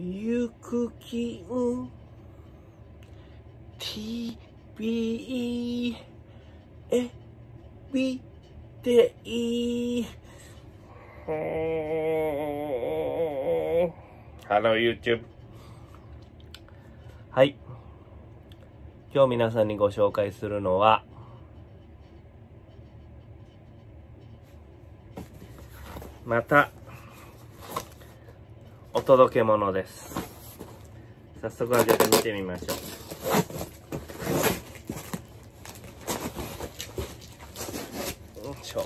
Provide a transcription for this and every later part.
ゆくきん TV えびていハロー。YouTube はい。今日皆さんにご紹介するのはまたお届け物です。早速開けて見てみましょう。よいしょ。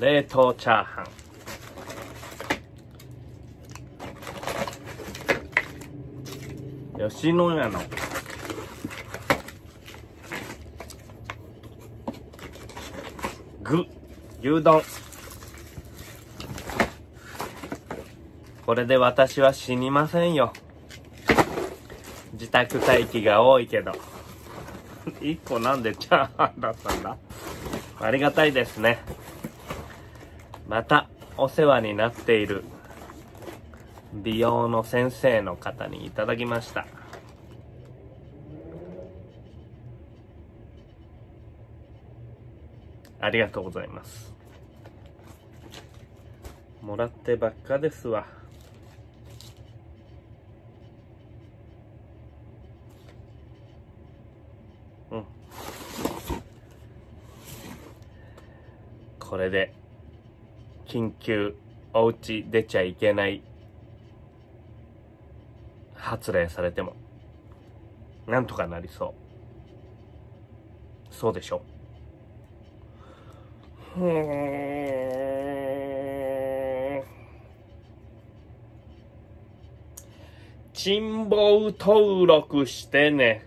冷凍チャーハン。吉野家の。具牛丼。これで私は死にませんよ。自宅待機が多いけど。1個なんでチャーハンだったんだ。ありがたいですね。またお世話になっている。美容の先生の方にいただきました。ありがとうございます。もらってばっかですわ。うん。これで緊急お家出ちゃいけない。発令されても。なんとかなりそう。そうでしょふー。ん珍宝登録してね。